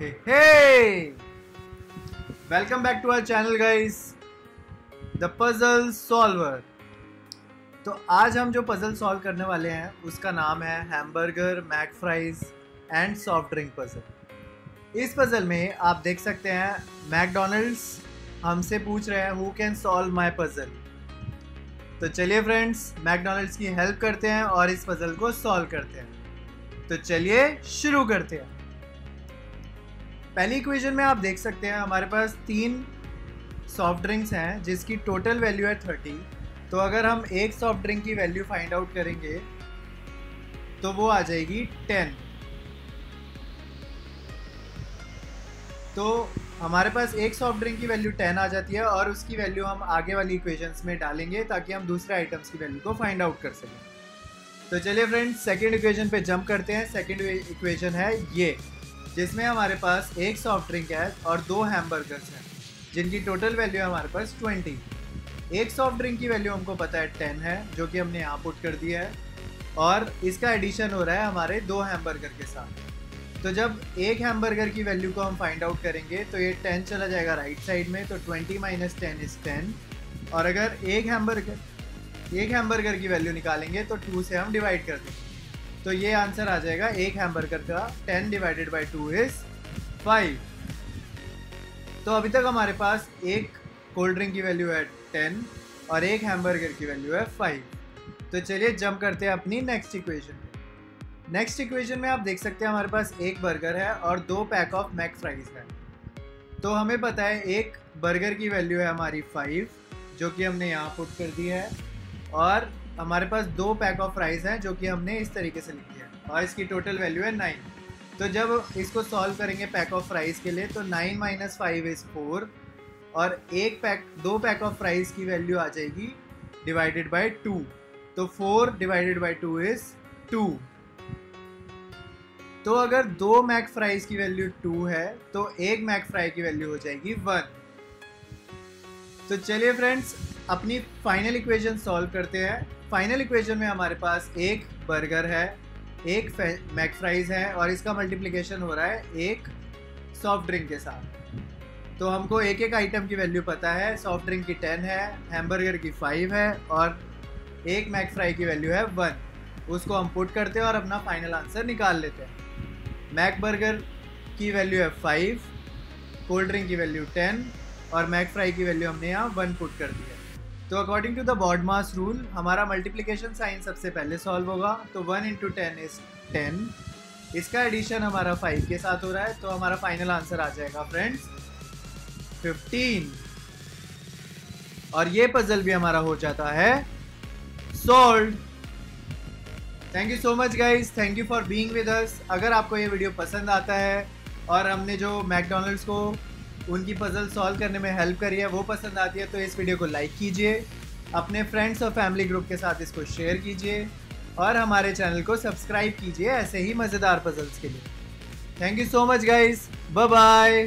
Hey! Welcome back to our channel, guys. The Puzzle. तो आज हम जो पजल सॉल्व करने वाले हैं, उसका नाम है hamburger Mac fries and soft drink puzzle इस पजल में आप देख सकते हैं मैकडोनल्ड्स हमसे पूछ रहे हैं who can solve my puzzle तो चलिए फ्रेंड्स मैकडोनल्ड्स की हेल्प करते हैं और इस पजल को सॉल्व करते हैं तो चलिए शुरू करते हैं पहली इक्वेशन में आप देख सकते हैं, हमारे पास तीन सॉफ्ट ड्रिंक्स हैं, जिसकी टोटल वैल्यू है थर्टी तो अगर हम एक सॉफ्ट ड्रिंक की वैल्यू फाइंड आउट करेंगे तो वो आ जाएगी टेन तो हमारे पास एक सॉफ्ट ड्रिंक की वैल्यू टेन आ जाती है और उसकी वैल्यू हम आगे वाली इक्वेशंस में डालेंगे ताकि हम दूसरे आइटम्स की वैल्यू को फाइंड आउट कर सकें. तो चलिए फ्रेंड्स सेकेंड इक्वेशन पे जंप करते हैं. सेकेंड इक्वेशन है ये. जिसमें हमारे पास एक सॉफ्ट ड्रिंक है और दो हैमबर्गर्स हैं, जिनकी टोटल वैल्यू है हमारे पास ट्वेंटी एक सॉफ्ट ड्रिंक की वैल्यू हमको पता है टेन है, जो कि हमने यहाँ पुट कर दिया है, और इसका एडिशन हो रहा है हमारे दो हैमबर्गर के साथ। तो जब एक हैमबर्गर की वैल्यू को हम फाइंड आउट करेंगे तो ये टेन चला जाएगा राइट साइड में तो twenty minus ten is ten और अगर एक हैमबर्गर एक हैमबर्गर की वैल्यू निकालेंगे तो टू से हम डिवाइड कर देंगे। तो ये आंसर आ जाएगा एक हैमबर्गर का ten divided by two is five तो अभी तक हमारे पास एक कोल्ड ड्रिंक की वैल्यू है टेन और एक हैमबर्गर की वैल्यू है फाइव तो चलिए जंप करते हैं अपनी नेक्स्ट इक्वेशन में नेक्स्ट इक्वेशन में आप देख सकते हैं हमारे पास एक बर्गर है और दो पैक ऑफ़ मैक फ्राइज है. तो हमें पता है एक बर्गर की वैल्यू है हमारी फाइव जो कि हमने यहाँ पुट कर दी है. और हमारे पास दो पैक ऑफ़ फ्राइज़ हैं जो कि हमने इस तरीके से लिख दिया और इसकी टोटल वैल्यू है नाइन तो जब इसको सॉल्व करेंगे पैक ऑफ़ फ्राइज़ के लिए तो nine minus five is four और एक पैक दो पैक ऑफ़ फ्राइज़ की वैल्यू आ जाएगी डिवाइडेड बाई टू तो four divided by two is two तो अगर दो मैक फ्राइज की वैल्यू टू है तो एक मैक फ्राई की वैल्यू हो जाएगी वन तो चलिए फ्रेंड्स अपनी फाइनल इक्वेशन सॉल्व करते हैं। फाइनल इक्वेशन में हमारे पास एक बर्गर है, एक मैक फ्राइज है और इसका मल्टीप्लिकेशन हो रहा है एक सॉफ्ट ड्रिंक के साथ। तो हमको एक एक आइटम की वैल्यू पता है। सॉफ्ट ड्रिंक की टेन है हैमबर्गर की फाइव है और एक मैक फ्राई की वैल्यू है वन उसको हम पुट करते हैं और अपना फाइनल आंसर निकाल लेते हैं। मैक बर्गर की वैल्यू है फाइव कोल्ड ड्रिंक की वैल्यू टेन और मैक फ्राई की वैल्यू हमने यहाँ वन पुट कर दी है। तो according to the BODMAS rule हमारा मल्टीप्लिकेशन साइन सबसे पहले सॉल्व होगा तो one into ten is ten इसका एडिशन हमारा फाइव के साथ हो रहा है तो हमारा फाइनल आंसर आ जाएगा फ्रेंड्स फिफ्टीन और ये पजल भी हमारा हो जाता है solved thank you so much guys thank you for being with us अगर आपको ये वीडियो पसंद आता है और हमने जो मैकडोनल्ड्स को उनकी पजल सॉल्व करने में हेल्प करी है, वो पसंद आती है तो इस वीडियो को लाइक कीजिए, अपने फ्रेंड्स और फैमिली ग्रुप के साथ इसको शेयर कीजिए, और हमारे चैनल को सब्सक्राइब कीजिए ऐसे ही मज़ेदार पजल्स के लिए। Thank you so much guys bye bye